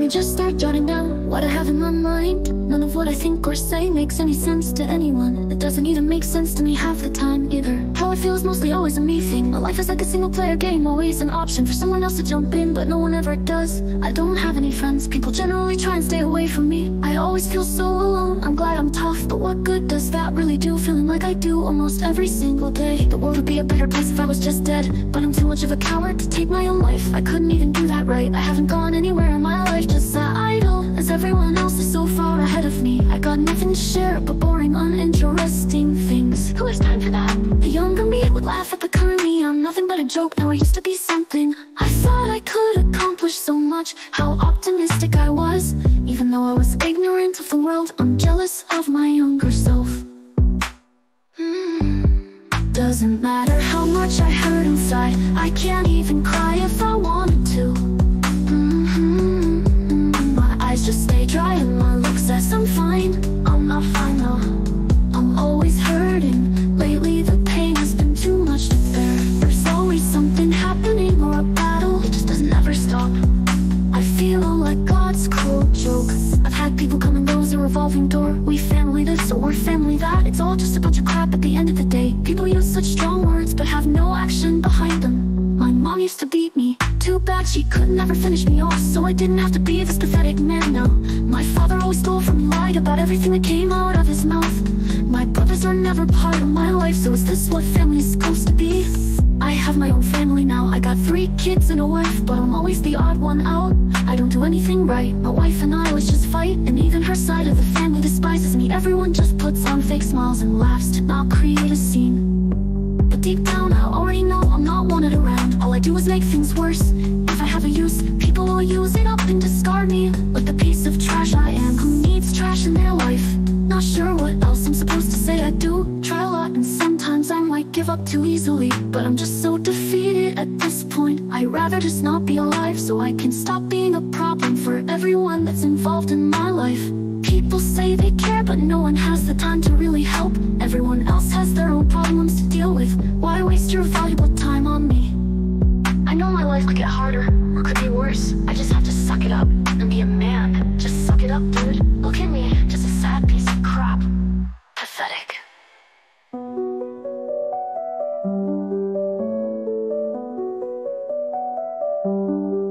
me just start jotting down what I have in my mind. None of what I think or say makes any sense to anyone. It doesn't even make sense to me half the time either. How I feel is mostly always a me thing. My life is like a single player game Always an option for someone else to jump in But no one ever does. I don't have any friends. People generally try and stay away from me. I always feel so alone. I'm glad I'm tough But what good does that really do? Feeling like I do almost every single day. The world would be a better place if I was just dead. But I'm too much of a coward to take my own life. I couldn't even do that right. I haven't gone anywhere in my life Just sat idle As everyone else is so far ahead of me. I got nothing to share but boring, uninteresting things. Who has time for that? The younger me would laugh at the current me. I'm nothing but a joke, now I used to be something. I thought I could accomplish so much. How optimistic I was. Even though I was ignorant of the world I'm jealous of my younger self. Hmm. Doesn't matter how much I hurt inside. I can't even cry if I wanted to revolving door. We family this or we're family that It's all just a bunch of crap at the end of the day. People use such strong words but have no action behind them. My mom used to beat me. Too bad she could never finish me off So I didn't have to be this pathetic man now My father always stole from me Lied about everything that came out of his mouth. My brothers are never part of my life So is this what family's supposed to be? I have my own family now. I got three kids and a wife But I'm always the odd one out. I don't do anything right. My wife and I always just fight And even her side of the family despises me. Everyone just puts on fake smiles and laughs To not create a scene. But deep down I already know I'm not wanted around. All I do is make things worse. If I have a use, people will use it up and discard me. Like the piece of trash I am Who needs trash in their life? Not sure give up too easily But I'm just so defeated at this point. I'd rather just not be alive So I can stop being a problem for everyone that's involved in my life. People say they care but no one has the time to really help. Everyone else has their own problems to deal with. Why waste your valuable time on me? I know my life could get harder, or could be worse. I just have to suck it up Música